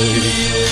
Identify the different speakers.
Speaker 1: Hey.